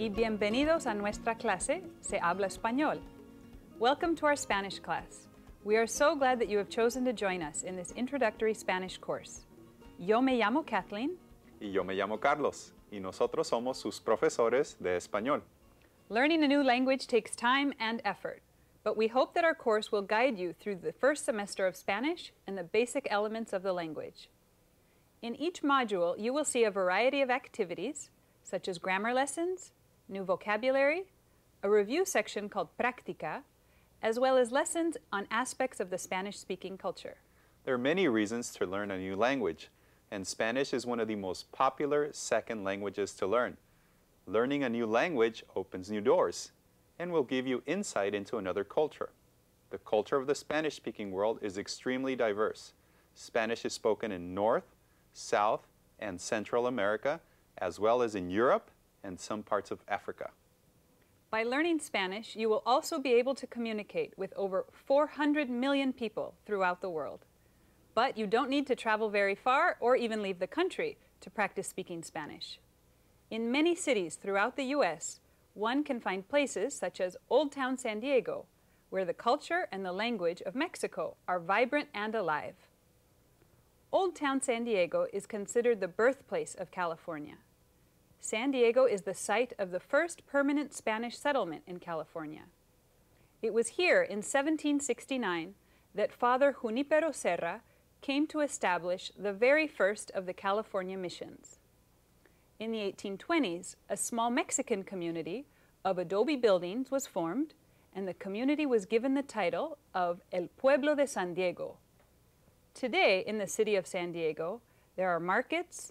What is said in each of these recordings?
Y bienvenidos a nuestra clase Se habla español. Welcome to our Spanish class. We are so glad that you have chosen to join us in this introductory Spanish course. Yo me llamo Kathleen. Y yo me llamo Carlos, y nosotros somos sus profesores de español. Learning a new language takes time and effort, but we hope that our course will guide you through the first semester of Spanish and the basic elements of the language. In each module, you will see a variety of activities, such as grammar lessons, new vocabulary, a review section called Práctica, as well as lessons on aspects of the Spanish-speaking culture. There are many reasons to learn a new language, and Spanish is one of the most popular second languages to learn. Learning a new language opens new doors and will give you insight into another culture. The culture of the Spanish-speaking world is extremely diverse. Spanish is spoken in North, South, and Central America, as well as in Europe and some parts of Africa. By learning Spanish, you will also be able to communicate with over 400 million people throughout the world. But you don't need to travel very far or even leave the country to practice speaking Spanish. In many cities throughout the U.S., one can find places such as Old Town San Diego, where the culture and the language of Mexico are vibrant and alive. Old Town San Diego is considered the birthplace of California. San Diego is the site of the first permanent Spanish settlement in California. It was here in 1769 that Father Junipero Serra came to establish the very first of the California missions. In the 1820s, a small Mexican community of adobe buildings was formed, and the community was given the title of El Pueblo de San Diego. Today, in the city of San Diego, there are markets,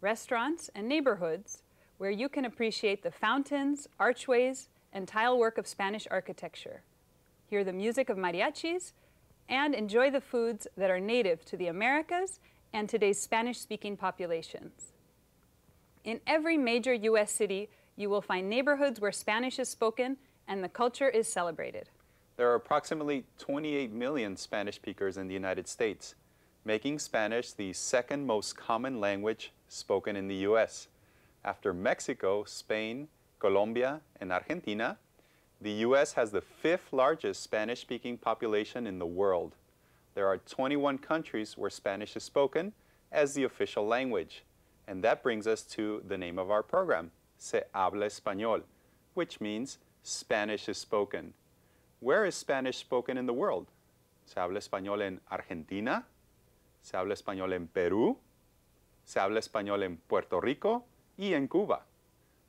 restaurants, and neighborhoods where you can appreciate the fountains, archways, and tile work of Spanish architecture, hear the music of mariachis, and enjoy the foods that are native to the Americas and today's Spanish-speaking populations. In every major U.S. city, you will find neighborhoods where Spanish is spoken and the culture is celebrated. There are approximately 28 million Spanish speakers in the United States, making Spanish the second most common language spoken in the U.S. After Mexico, Spain, Colombia, and Argentina, the U.S. has the fifth largest Spanish-speaking population in the world. There are 21 countries where Spanish is spoken as the official language. And that brings us to the name of our program, Se habla español, which means Spanish is spoken. Where is Spanish spoken in the world? Se habla español en Argentina, se habla español en Perú, se habla español en Puerto Rico y en Cuba.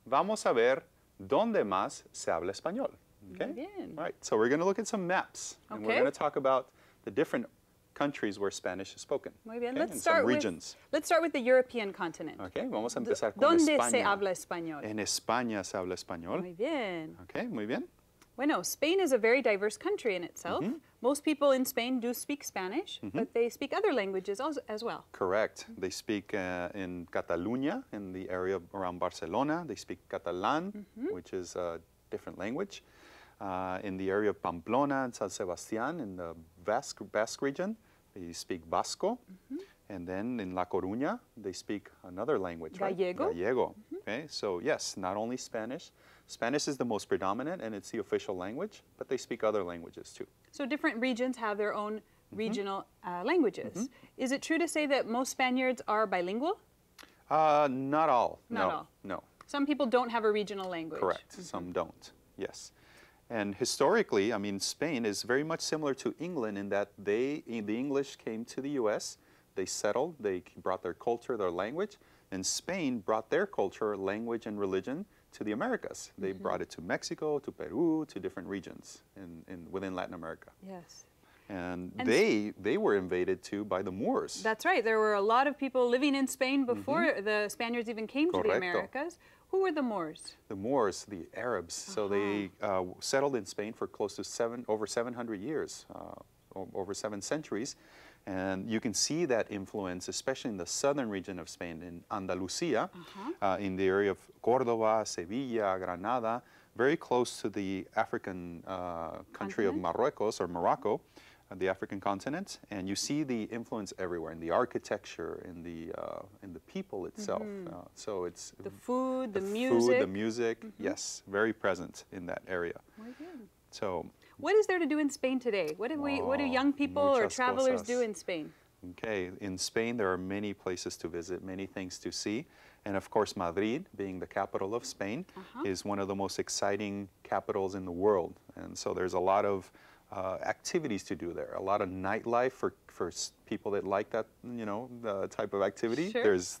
Vamos a ver dónde más se habla español. Okay? Muy bien. All right, so we're going to look at some maps, and we're going to talk about the different countries where Spanish is spoken. Muy bien. okay, Let's and start some with regions. let's start with the European continent. Okay, vamos a empezar con ¿Dónde España. se habla español? En España se habla español. Muy bien. Okay, muy bien. Bueno, Spain is a very diverse country in itself. Mm-hmm. Most people in Spain do speak Spanish, but they speak other languages als- as well. Correct. They speak uh, in Catalunya, in the area around Barcelona. They speak Catalan, Mm-hmm. which is a different language. Uh, in the area of Pamplona and San Sebastián, in the Basque, Basque region, they speak Vasco. Mm-hmm. And then in La Coruña, they speak another language, right? Gallego. Gallego. Okay, so yes, not only Spanish. Spanish is the most predominant and it's the official language, but they speak other languages too. So different regions have their own Mm-hmm. regional uh, languages. Is it true to say that most Spaniards are bilingual? Uh, not all. Not no, all. No. Some people don't have a regional language. Correct. Some don't. Yes. And historically, I mean, Spain is very much similar to England in that they, the English came to the U.S., they settled, they brought their culture, their language, and Spain brought their culture, language, and religion to the Americas. They brought it to Mexico, to Peru, to different regions in, in, within Latin America. Yes. And, And they, they were invaded too by the Moors. That's right. There were a lot of people living in Spain before Mm-hmm. the Spaniards even came to the Americas. Who were the Moors? the Moors, the Arabs. So they uh, settled in Spain for close to seven, over 700 years, uh, over seven centuries. And you can see that influence, especially in the southern region of Spain, in Andalusia, uh, in the area of Cordoba, Sevilla, Granada, very close to the African uh, country of Marruecos or Morocco. uh, the African continent, and you see the influence everywhere in the architecture, in the uh, in the people itself. Uh, so it's The food, the, the music. food, the music. Yes, very present in that area. Muy bien. So What is there to do in Spain today? What do we? What do young people or travelers cosas. do in Spain? Okay, in Spain there are many places to visit, many things to see. And of course, Madrid, being the capital of Spain, Uh-huh. is one of the most exciting capitals in the world. And so there's a lot of uh, activities to do there, a lot of nightlife for, for people that like that, you know, the type of activity. Sure. There's uh,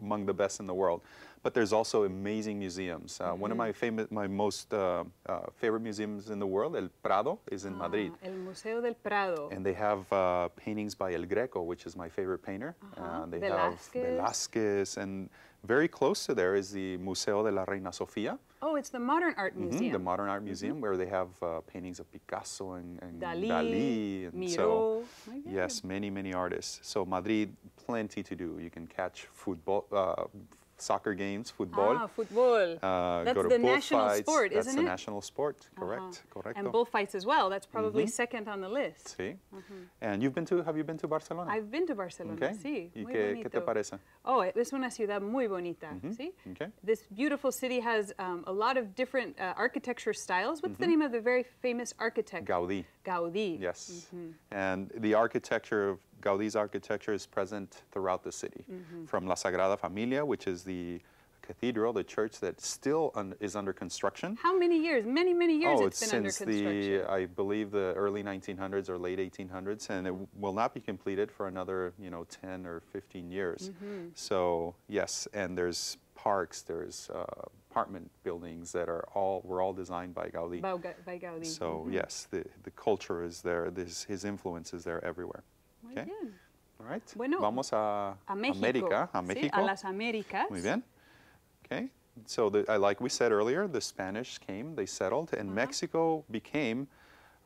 among the best in the world. But there's also amazing museums. Uh, One of Mm-hmm. my famous, my most uh, uh, favorite museums in the world, El Prado, is in Madrid. Ah, el Museo del Prado. And they have uh, paintings by El Greco, which is my favorite painter. Uh-huh. Uh, they Velázquez. have Velázquez, and very close to there is the Museo de la Reina Sofía, oh, it's the Modern Art mhm, Museum. the Modern Art Museum, where they have uh, paintings of Picasso and, and Dalí, and so Miró. Muy yes, many many artists. So Madrid, plenty to do. You can catch football, uh, soccer games, football. Ah, football. uh, That's the national bullfights. sport, That's isn't it? the national sport. Correct. Uh-huh. Correcto. And bullfights as well. That's probably second on the list. Sí. And you've been to? Have you been to Barcelona? I've been to Barcelona, Okay. sí. ¿Y muy qué, qué te bonito. parece? Oh, es una ciudad muy bonita, ¿sí? Okay. This beautiful city has um, a lot of different uh, architecture styles. What's Mm-hmm. the name of the very famous architect? Gaudí. Gaudí. Yes. Mm-hmm. And the architecture of Gaudí's architecture is present throughout the city, Mm-hmm. from La Sagrada Familia, which is the cathedral, the church that still un- is under construction. How many years? Many, many years oh, it's it's been under since construction. the I believe the early 1900s or late 1800s, and it will not be completed for another you know 10 or 15 years. Mm-hmm. So yes, and there's parks, there's uh, apartment buildings that are all were all designed by Gaudí. By by Gaudí. So yes, the, the culture is there. This, his influence is there everywhere. Muy Okay. bien. All right. Bueno, Vamos a, A México. América. A ¿sí? México. A las Américas. Muy bien. Okay. So the, uh, like we said earlier, the Spanish came, they settled, and Mexico became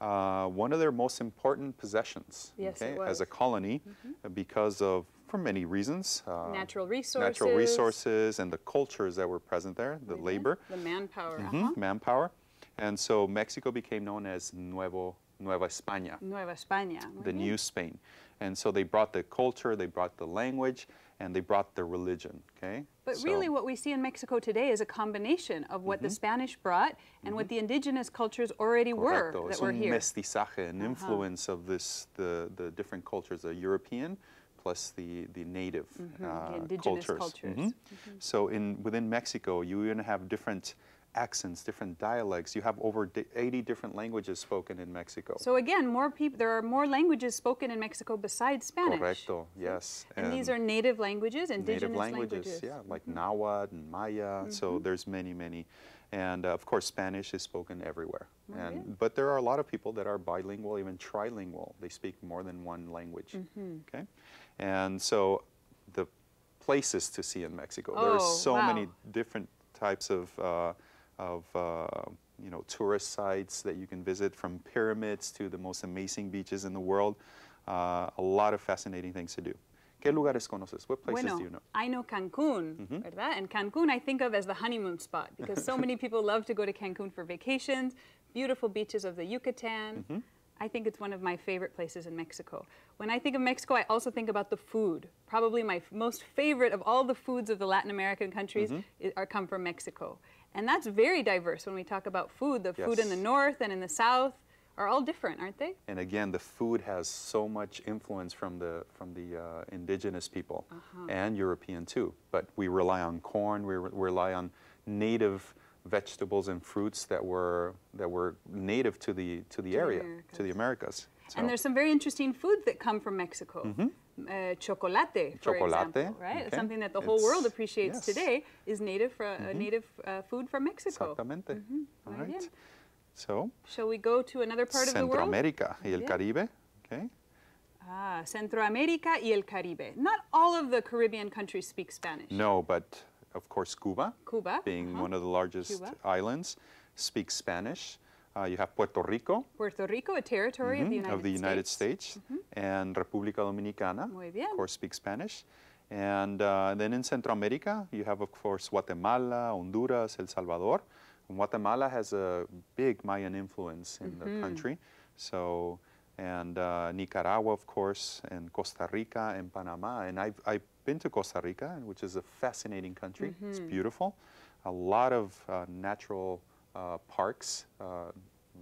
uh, one of their most important possessions. Yes, okay, As a colony, uh, because of for many reasons. Uh, Natural resources. Natural resources and the cultures that were present there, the Muy bien. labor. The manpower. Mhm, ajá. manpower. And so Mexico became known as Nuevo, Nueva España, Nueva España. Muy the bien. new Spain. And so they brought the culture, they brought the language, and they brought the religion. Okay. But So- really, what we see in Mexico today is a combination of what Mm-hmm. the Spanish brought and what the indigenous cultures already were that Es were here. mestizaje, an influence of this, the, the different cultures, the European plus the, the native the uh, indigenous cultures. cultures. Mhm. So in, within Mexico, you even have different accents, different dialects. You have over 80 different languages spoken in Mexico. So again, more people. There are more languages spoken in Mexico besides Spanish. Correcto, yes. And, these are native languages, indigenous native languages, yeah, like Nahuatl and Maya. So there's many, many, and uh, of course Spanish is spoken everywhere. And but there are a lot of people that are bilingual, even trilingual. They speak more than one language. Okay, and so the places to see in Mexico. Oh, there are so many different types of. Uh, of uh, you know tourist sites that you can visit, from pyramids to the most amazing beaches in the world. Uh, a lot of fascinating things to do. ¿Qué lugares conoces? What places bueno, do you know? I know Cancun, Mm-hmm. ¿verdad? And Cancun I think of as the honeymoon spot because so many people love to go to Cancun for vacations, beautiful beaches of the Yucatan. Mm-hmm. I think it's one of my favorite places in Mexico. When I think of Mexico, I also think about the food. Probably my f- most favorite of all the foods of the Latin American countries Mm-hmm. i- are come from Mexico. And that's very diverse when we talk about food. The food in the north and in the south are all different, aren't they? And again, the food has so much influence from the from the uh, indigenous people Uh-huh. and European too. But we rely on corn. We re- rely on native vegetables and fruits that were that were native to the to the the area to the Americas. So- And there's some very interesting foods that come from Mexico. Uh, chocolate, for. Chocolate, example, right? okay. Something that the whole world appreciates yes. Today is native, fr- uh, native uh, food from Mexico. Exactamente. All Muy right. bien. So Shall we go to another part of the world? Centroamérica y el Bien. Caribe. Okay. Ah, Centroamérica y el Caribe. Not all of the Caribbean countries speak Spanish. No, but of course Cuba, Cuba, being uh-huh. one of the largest Cuba. islands, speaks Spanish. Uh, you have Puerto Rico, Puerto Rico, a territory of the United of the United States. States, and República Dominicana, Muy bien. of course, speaks Spanish. And uh, then in Central America, you have, of course, Guatemala, Honduras, El Salvador. And Guatemala has a big Mayan influence in Mm-hmm. the country. So, and uh, Nicaragua, of course, and Costa Rica and Panama. And I've, I've been to Costa Rica, which is a fascinating country. It's beautiful. A lot of uh, natural parks, uh,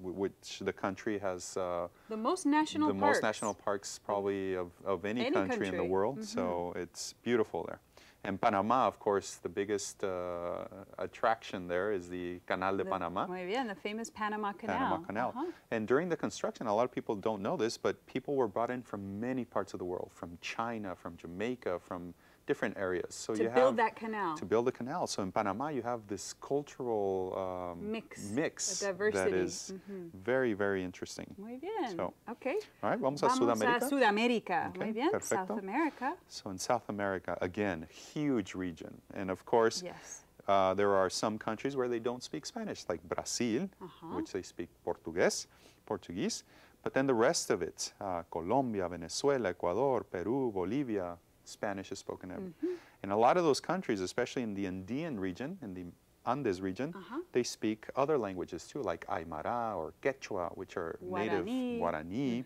which the country has uh, The most national the parks. most national parks probably of, of any, Any country, in the country. world. So it's beautiful there. And Panama, of course, the biggest uh, attraction there is the Canal de The- Panama. Muy bien, the famous Panama Canal. Panama Canal. Uh-huh. And during the construction, a lot of people don't know this, but people were brought in from many parts of the world, from China, from Jamaica, from different areas. So To you build have that canal. to build a canal. So in Panama, you have this cultural um, Mix, mix diversity. that is very, very interesting. Muy bien. So, okay. All right, vamos a Vamos Sudamérica. a Sudamérica. Okay, Muy bien. perfecto. South America. So in South America, again, huge region. And of course, Yes. uh, there are some countries where they don't speak Spanish, like Brazil, Uh-huh. which they speak Portuguese, Portuguese. But then the rest of it, uh, Colombia, Venezuela, Ecuador, Peru, Bolivia, Spanish is spoken there. Mm-hmm. In a lot of those countries, especially in the Andean region, in the Andes region, Uh-huh. they speak other languages too, like Aymara or Quechua, which are Guarani. native Guarani.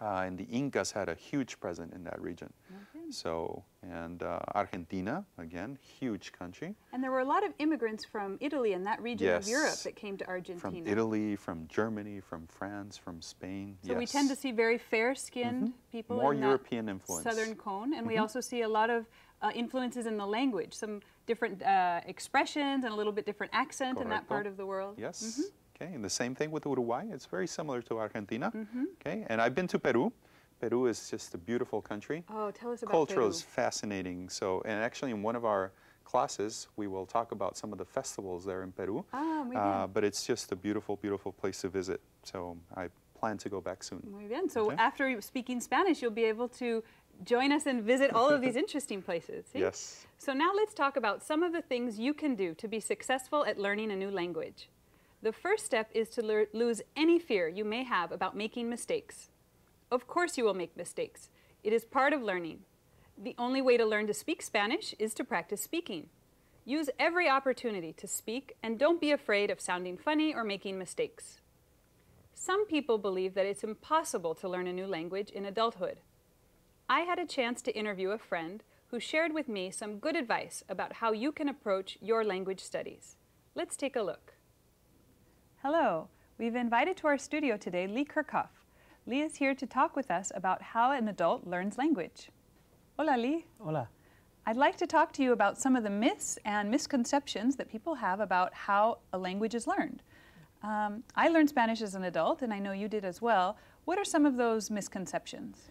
Uh, and the Incas had a huge presence in that region. So, and uh, Argentina, again, huge country. And there were a lot of immigrants from Italy and that region of Europe that came to Argentina. From Italy, from Germany, from France, from Spain. So we tend to see very fair-skinned people More in European influence. Mm-hmm. southern cone, and we also see a lot of uh, influences in the language, some different uh, expressions and a little bit different accent in that part of the world. Yes. Mm-hmm. Okay, and the same thing with Uruguay. It's very similar to Argentina. Okay, and I've been to Peru. Peru is just a beautiful country. Oh, tell us about Culture Peru. is fascinating. So, and actually, in one of our classes, we will talk about some of the festivals there in Peru. Ah, muy Uh, but it's just a beautiful, beautiful place to visit. So I plan to go back soon. Muy bien. So Okay. after speaking Spanish, you'll be able to join us and visit all of these interesting places. see? Yes. So now let's talk about some of the things you can do to be successful at learning a new language. The first step is to lose any fear you may have about making mistakes. Of course, you will make mistakes. It is part of learning. The only way to learn to speak Spanish is to practice speaking. Use every opportunity to speak and don't be afraid of sounding funny or making mistakes. Some people believe that it's impossible to learn a new language in adulthood. I had a chance to interview a friend who shared with me some good advice about how you can approach your language studies. Let's take a look. Hello, we've invited to our studio today Lee Kirchhoff. Lee is here to talk with us about how an adult learns language. Hola, Lee. Hola. I'd like to talk to you about some of the myths and misconceptions that people have about how a language is learned. Um, I learned Spanish as an adult, and I know you did as well. What are some of those misconceptions?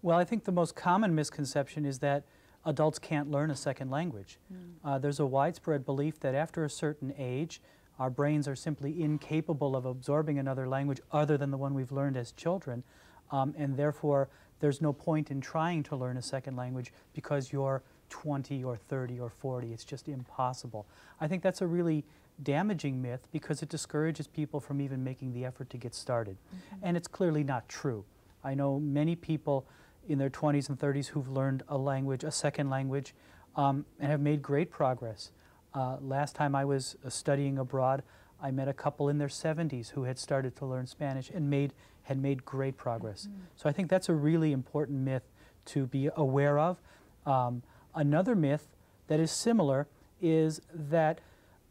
Well, I think the most common misconception is that adults can't learn a second language. Uh, there's a widespread belief that after a certain age, our brains are simply incapable of absorbing another language other than the one we've learned as children, um, and therefore there's no point in trying to learn a second language because you're 20 or 30 or 40. It's just impossible. I think that's a really damaging myth because it discourages people from even making the effort to get started. And it's clearly not true. I know many people in their 20s and 30s who've learned a language, a second language, um, and have made great progress. Uh, last time I was uh, studying abroad, I met a couple in their 70s who had started to learn Spanish and made, had made great progress. So I think that's a really important myth to be aware of. Um, another myth that is similar is that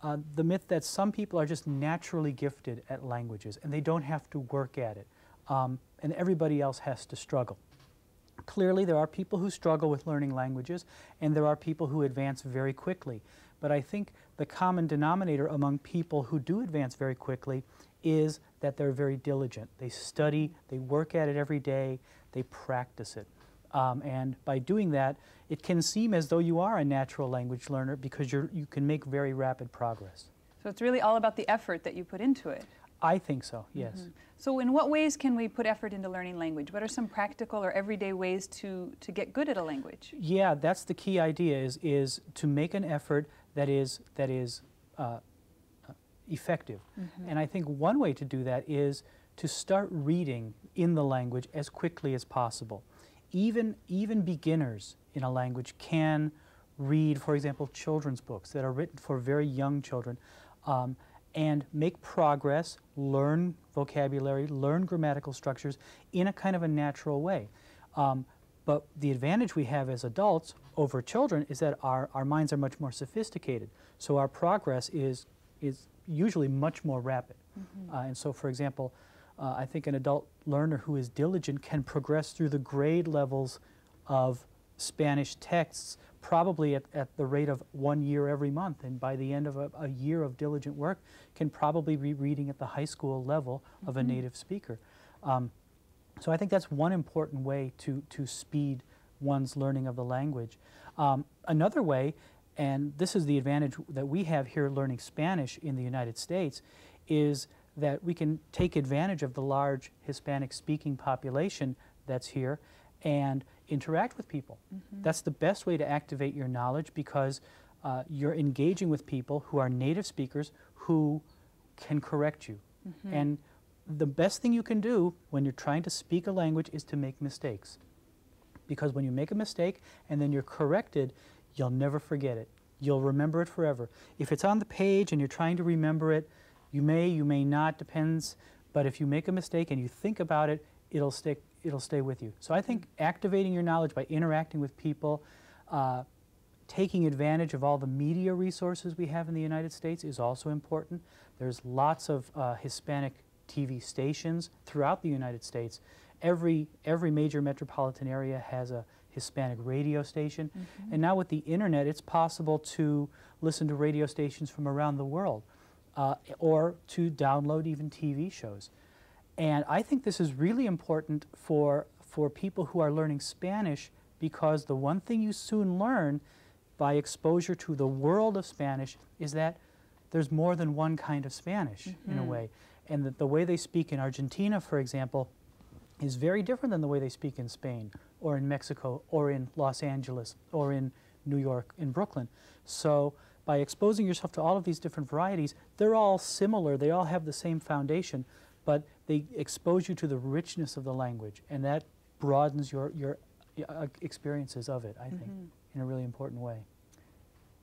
uh, the myth that some people are just naturally gifted at languages and they don't have to work at it, um, and everybody else has to struggle. Clearly, there are people who struggle with learning languages, and there are people who advance very quickly. But I think the common denominator among people who do advance very quickly is that they're very diligent. They study, they work at it every day, they practice it. Um, and by doing that, it can seem as though you are a natural language learner because you're, you can make very rapid progress. So it's really all about the effort that you put into it. I think so, yes. So, in what ways can we put effort into learning language? What are some practical or everyday ways to, to get good at a language? Yeah, that's the key idea is, is to make an effort that is, that is uh, uh, effective. And I think one way to do that is to start reading in the language as quickly as possible. Even, even beginners in a language can read, for example, children's books that are written for very young children um, and make progress, learn vocabulary, learn grammatical structures in a kind of a natural way. Um, but the advantage we have as adults over children is that our, our minds are much more sophisticated. So our progress is, is usually much more rapid. Uh, and so, for example, uh, I think an adult learner who is diligent can progress through the grade levels of Spanish texts probably at, at the rate of one year every month. And by the end of a, a year of diligent work, can probably be reading at the high school level of a native speaker. Um, so I think that's one important way to, to speed one's learning of the language. Um, another way, and this is the advantage that we have here learning Spanish in the United States, is that we can take advantage of the large Hispanic speaking population that's here and interact with people. That's the best way to activate your knowledge because uh, you're engaging with people who are native speakers who can correct you. And the best thing you can do when you're trying to speak a language is to make mistakes. Because when you make a mistake and then you're corrected, you'll never forget it. You'll remember it forever. If it's on the page and you're trying to remember it, you may, you may not, depends. But if you make a mistake and you think about it, it'll stick. It'll stay with you. So I think activating your knowledge by interacting with people, uh, taking advantage of all the media resources we have in the United States is also important. There's lots of uh, Hispanic TV stations throughout the United States. Every, every major metropolitan area has a Hispanic radio station. And now with the internet, it's possible to listen to radio stations from around the world uh, or to download even TV shows. And I think this is really important for, for people who are learning Spanish because the one thing you soon learn by exposure to the world of Spanish is that there's more than one kind of Spanish in a way. And that the way they speak in Argentina, for example, is very different than the way they speak in Spain or in Mexico or in Los Angeles or in New York, in Brooklyn. So by exposing yourself to all of these different varieties, they're all similar, they all have the same foundation, but they expose you to the richness of the language, and that broadens your, your uh, experiences of it, I think, in a really important way.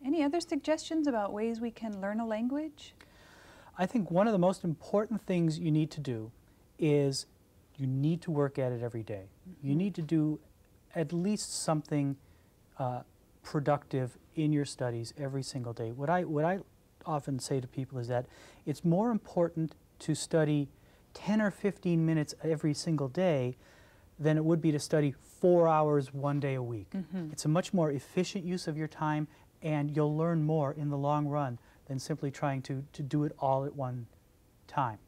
Any other suggestions about ways we can learn a language? I think one of the most important things you need to do is you need to work at it every day. You need to do at least something uh, productive in your studies every single day. What I, what I often say to people is that it's more important to study 10 or 15 minutes every single day than it would be to study four hours one day a week. It's a much more efficient use of your time, and you'll learn more in the long run than simply trying to, to do it all at one time.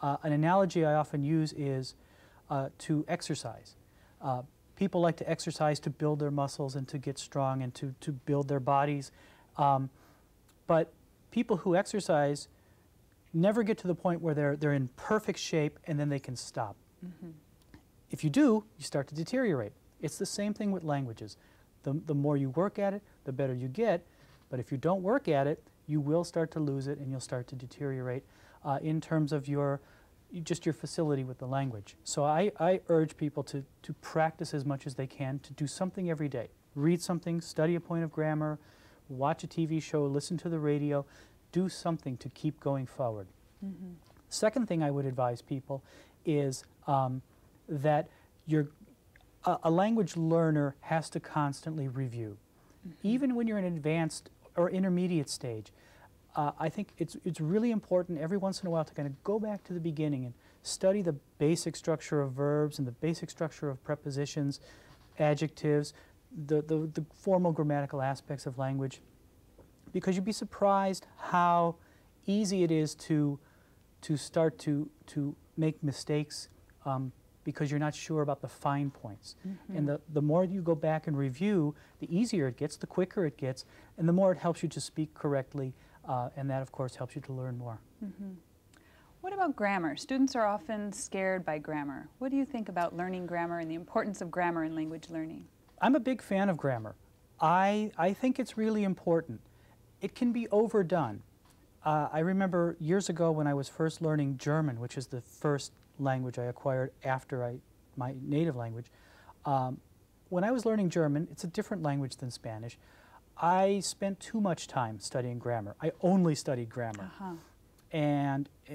Uh, an analogy I often use is uh, to exercise. Uh, people like to exercise to build their muscles and to get strong and to, to build their bodies. Um, but people who exercise never get to the point where they're, they're in perfect shape and then they can stop. If you do, you start to deteriorate. It's the same thing with languages. The, the more you work at it, the better you get. But if you don't work at it, you will start to lose it and you'll start to deteriorate uh, in terms of your just your facility with the language. So I, I urge people to, to practice as much as they can, to do something every day. Read something, study a point of grammar, watch a TV show, listen to the radio, do something to keep going forward. Second thing I would advise people is um, that you're, a, a language learner has to constantly review. Even when you're an advanced or intermediate stage, uh, I think it's, it's really important every once in a while to kind of go back to the beginning and study the basic structure of verbs and the basic structure of prepositions, adjectives, the, the, the formal grammatical aspects of language, because you'd be surprised how easy it is to, to start to, to make mistakes um, because you're not sure about the fine points. And the, the more you go back and review, the easier it gets, the quicker it gets, and the more it helps you to speak correctly, uh, and that, of course, helps you to learn more. What about grammar? Students are often scared by grammar. What do you think about learning grammar and the importance of grammar in language learning? I'm a big fan of grammar. I, I think it's really important. It can be overdone. Uh, I remember years ago when I was first learning German, which is the first language I acquired after I, my native language. Um, when I was learning German, it's a different language than Spanish. I spent too much time studying grammar. I only studied grammar. Uh-huh. And uh,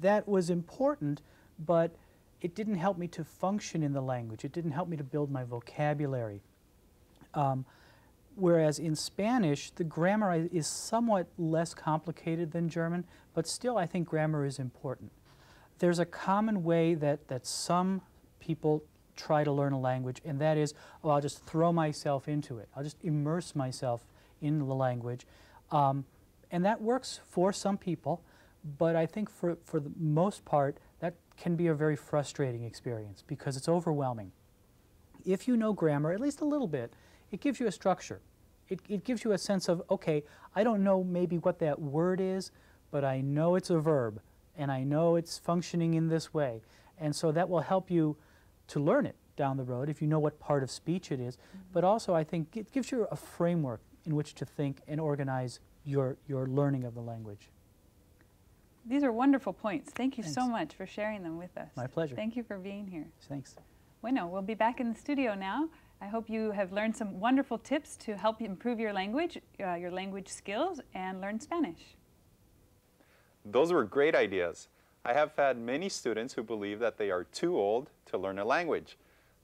that was important, but it didn't help me to function in the language. It didn't help me to build my vocabulary. Um, whereas in Spanish, the grammar is somewhat less complicated than German, but still I think grammar is important. There's a common way that, that some people try to learn a language, and that is, oh, I'll just throw myself into it. I'll just immerse myself in the language. Um, and that works for some people, but I think for, for the most part, that can be a very frustrating experience because it's overwhelming. If you know grammar, at least a little bit, it gives you a structure. It, it gives you a sense of, okay, I don't know maybe what that word is, but I know it's a verb, and I know it's functioning in this way. And so that will help you to learn it down the road if you know what part of speech it is. Mm -hmm. But also, I think it gives you a framework in which to think and organize your, your learning of the language. These are wonderful points. Thank you Thanks. so much for sharing them with us. My pleasure. Thank you for being here. Thanks. Bueno, we'll be back in the studio now. I hope you have learned some wonderful tips to help you improve your language, uh, your language skills, and learn Spanish. Those were great ideas. I have had many students who believe that they are too old to learn a language,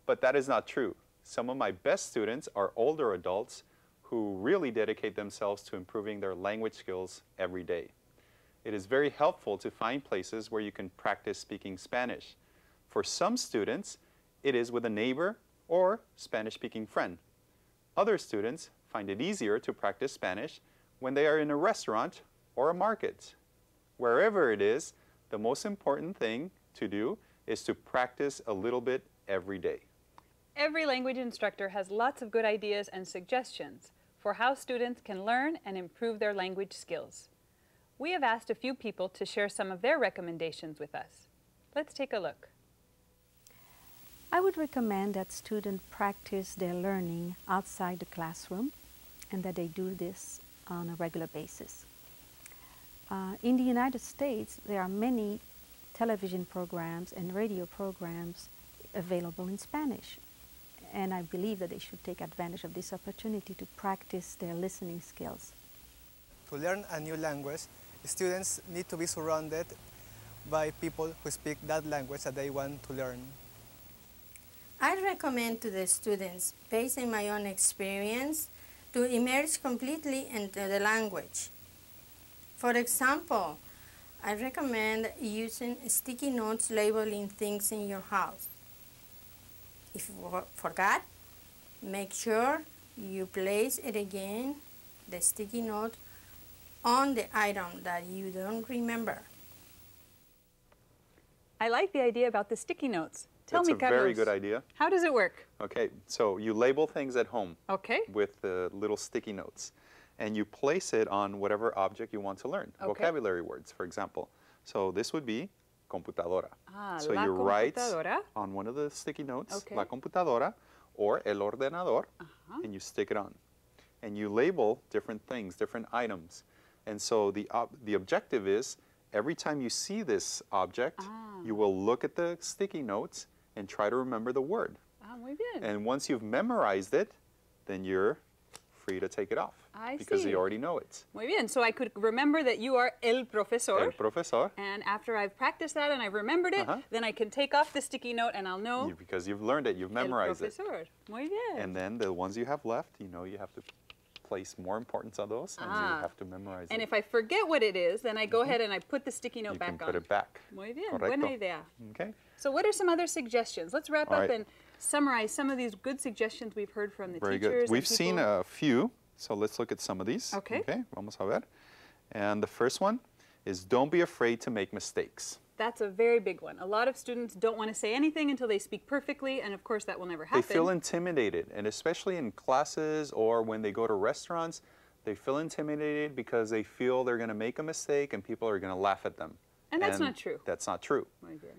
but that is not true. Some of my best students are older adults who really dedicate themselves to improving their language skills every day. It is very helpful to find places where you can practice speaking Spanish. For some students, it is with a neighbor or Spanish-speaking friend. Other students find it easier to practice Spanish when they are in a restaurant or a market. Wherever it is, the most important thing to do is to practice a little bit every day. Every language instructor has lots of good ideas and suggestions for how students can learn and improve their language skills. We have asked a few people to share some of their recommendations with us. Let's take a look. I would recommend that students practice their learning outside the classroom and that they do this on a regular basis. Uh, in the United States, there are many television programs and radio programs available in Spanish. And I believe that they should take advantage of this opportunity to practice their listening skills. To learn a new language, students need to be surrounded by people who speak that language that they want to learn. I recommend to the students, based on my own experience, to immerse completely into the language. For example, I recommend using sticky notes labeling things in your house. If you forgot, make sure you place it again, the sticky note, on the item that you don't remember. I like the idea about the sticky notes. Tell That's me, a Carlos, very good idea. How does it work? Okay, so you label things at home. Okay. With the little sticky notes and you place it on whatever object you want to learn. Okay. Vocabulary words, for example. So this would be computadora. Ah, so you write on one of the sticky notes, okay. la computadora or el ordenador, uh -huh. and you stick it on. And you label different things, different items. And so the, the objective is every time you see this object, ah. you will look at the sticky notes and try to remember the word. Ah, muy bien. And once you've memorized it, then you're free to take it off. I because see. you already know it. Muy bien. So I could remember that you are el profesor. El profesor. And after I've practiced that and I've remembered it, uh -huh. then I can take off the sticky note and I'll know. You, because you've learned it, you've memorized el profesor. it. Muy bien. And then the ones you have left, you know you have to place more importance on those and ah. you have to memorize and it. if I forget what it is, then I go mm -hmm. ahead and I put the sticky note you back can put it back. Muy bien. Correcto. Buena idea. Okay. So what are some other suggestions? Let's wrap All up right. and summarize some of these good suggestions we've heard from the Very teachers. good. We've seen a few. So let's look at some of these. Okay. Okay, vamos a ver. And the first one is don't be afraid to make mistakes. That's a very big one. A lot of students don't want to say anything until they speak perfectly, and of course that will never happen. They feel intimidated, and especially in classes or when they go to restaurants, they feel intimidated because they feel they're going to make a mistake and people are going to laugh at them. And that's and not true. That's not true.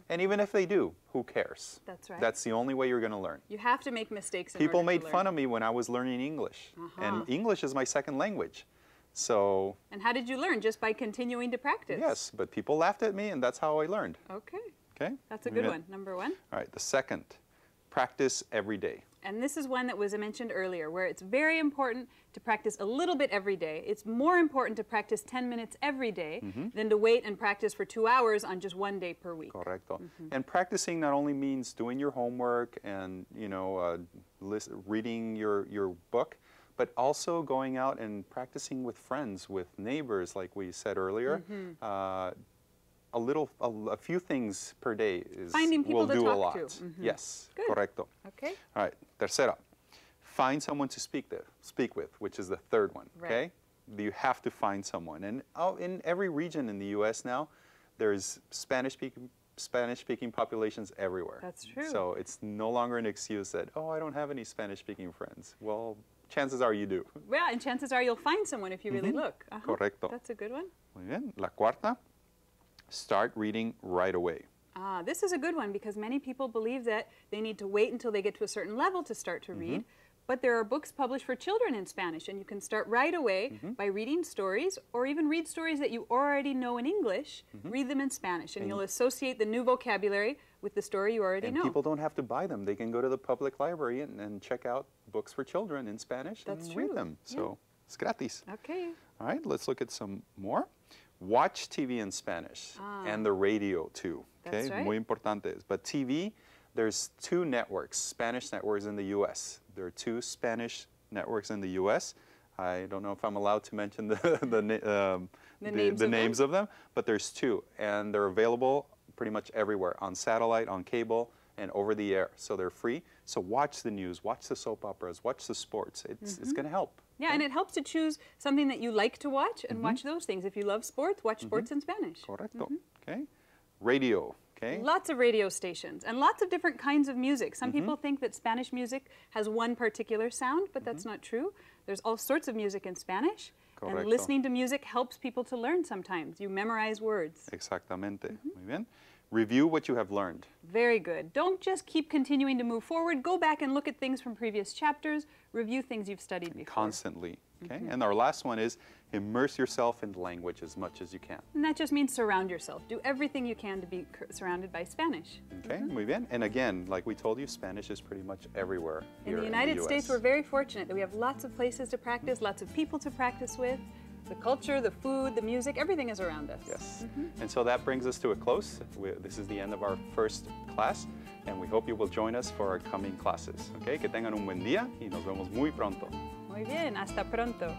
And even if they do, who cares? That's right. That's the only way you're going to learn. You have to make mistakes. People made fun of me when I was learning English, uh -huh. and English is my second language. So. And how did you learn? Just by continuing to practice. Yes, but people laughed at me, and that's how I learned. Okay. Okay. That's a good one. Number one. All right. The second, practice every day. And this is one that was mentioned earlier, where it's very important to practice a little bit every day. It's more important to practice 10 minutes every day than to wait and practice for two hours on just one day per week. Correcto. And practicing not only means doing your homework and you know uh, lis- reading your your book, but also going out and practicing with friends, with neighbors, like we said earlier. Uh, a little, a, a few things per day is Finding people will to do a lot. to. Mhm. Yes, Good. correcto. Okay? All right, tercera. Find someone to speak with, speak with, which is the third one. Right. Okay, you have to find someone, and oh, in every region in the U.S. now, there's Spanish-speaking Spanish-speaking populations everywhere. That's true. So it's no longer an excuse that oh, I don't have any Spanish-speaking friends. Well, chances are you do. Yeah, and chances are you'll find someone if you really look. Uh-huh. Correcto. That's a good one. Muy bien. La cuarta. Start reading right away. Ah, this is a good one because many people believe that they need to wait until they get to a certain level to start to read. Mm-hmm. But there are books published for children in Spanish, and you can start right away mm-hmm. by reading stories or even read stories that you already know in English, mm-hmm. read them in Spanish, and, you'll associate the new vocabulary with the story you already And know. people don't have to buy them. They can go to the public library and, and check out books for children in Spanish That's and true. read them. Yeah. So it's gratis. Okay. All right, let's look at some more. Watch TV in Spanish and the radio too. Ah. Okay, right. muy importante. But TV, there's two networks, Spanish networks in the U.S. There are two Spanish networks in the U.S. I don't know if I'm allowed to mention the the, um, The names of them? names of them, but there's two, and they're available pretty much everywhere on satellite, on cable, and over the air. So they're free. So watch the news, watch the soap operas, watch the sports. It's it's going to help. Mm-hmm. Yeah, and it helps to choose something that you like to watch and watch those things. If you love sports, watch sports in Spanish. Correcto. Okay. Radio. Okay. Lots of radio stations and lots of different kinds of music. Some Mm-hmm. people think that Spanish music has one particular sound, but that's not true. There's all sorts of music in Spanish. Correcto. And listening to music helps people to learn sometimes. You memorize words. Exactamente. Mm-hmm. Muy bien. Review what you have learned. Very good. Don't just keep continuing to move forward. Go back and look at things from previous chapters. Review things you've studied before. constantly. Okay. Mm-hmm. And our last one is immerse yourself in language as much as you can. And that just means surround yourself. Do everything you can to be surrounded by Spanish. Okay. Muy bien. And again, like we told you, Spanish is pretty much everywhere. In the United US. States, we're very fortunate that we have lots of places to practice, lots of people to practice with. The culture, the food, the music, everything is around us. Yes. Mm-hmm. And so that brings us to a close. We, this is the end of our first class, and we hope you will join us for our coming classes. Okay. Que tengan un buen día y nos vemos muy pronto. Muy bien, hasta pronto.